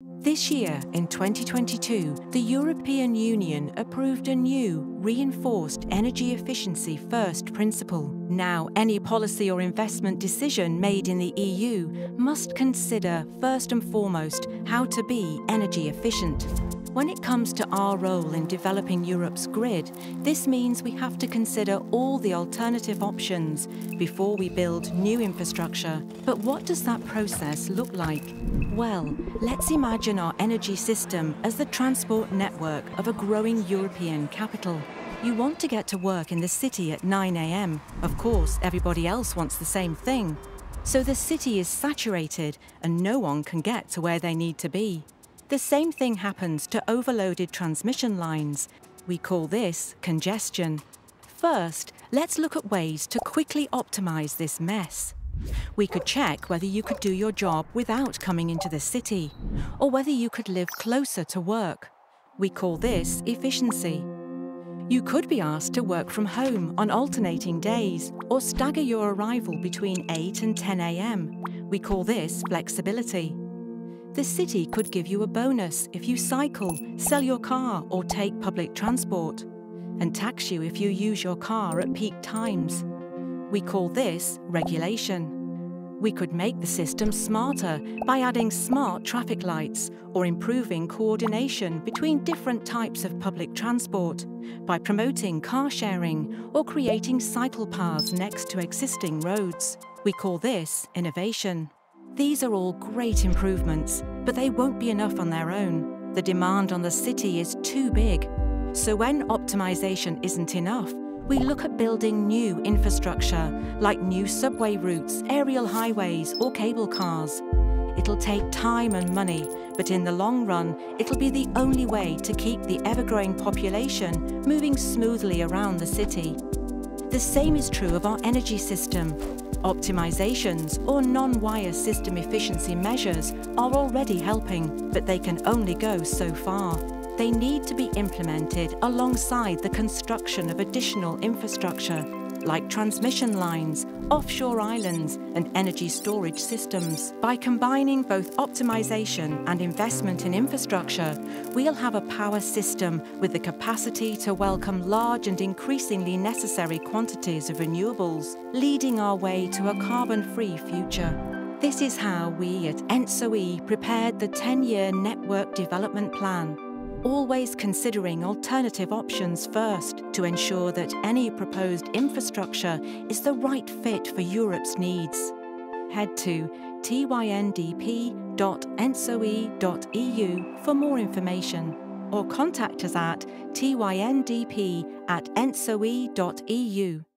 This year, in 2022, the European Union approved a new, reinforced energy efficiency first principle. Now, any policy or investment decision made in the EU must consider, first and foremost, how to be energy efficient. When it comes to our role in developing Europe's grid, this means we have to consider all the alternative options before we build new infrastructure. But what does that process look like? Well, let's imagine our energy system as the transport network of a growing European capital. You want to get to work in the city at 9 a.m. Of course, everybody else wants the same thing. So the city is saturated and no one can get to where they need to be. The same thing happens to overloaded transmission lines. We call this congestion. First, let's look at ways to quickly optimize this mess. We could check whether you could do your job without coming into the city, or whether you could live closer to work. We call this efficiency. You could be asked to work from home on alternating days, or stagger your arrival between 8 and 10 a.m. We call this flexibility. The city could give you a bonus if you cycle, sell your car, or take public transport, and tax you if you use your car at peak times. We call this regulation. We could make the system smarter by adding smart traffic lights or improving coordination between different types of public transport by promoting car sharing or creating cycle paths next to existing roads. We call this innovation. These are all great improvements, but they won't be enough on their own. The demand on the city is too big. So when optimization isn't enough, we look at building new infrastructure, like new subway routes, aerial highways, or cable cars. It'll take time and money, but in the long run, it'll be the only way to keep the ever growing population moving smoothly around the city. The same is true of our energy system. Optimizations or non-wire system efficiency measures are already helping, but they can only go so far. They need to be implemented alongside the construction of additional infrastructure, like transmission lines, offshore islands, and energy storage systems. By combining both optimization and investment in infrastructure, we'll have a power system with the capacity to welcome large and increasingly necessary quantities of renewables, leading our way to a carbon-free future. This is how we at ENTSO-E prepared the 10-year Network Development Plan always considering alternative options first to ensure that any proposed infrastructure is the right fit for Europe's needs. Head to tyndp.entsoe.eu for more information or contact us at tyndp at entsoe.eu.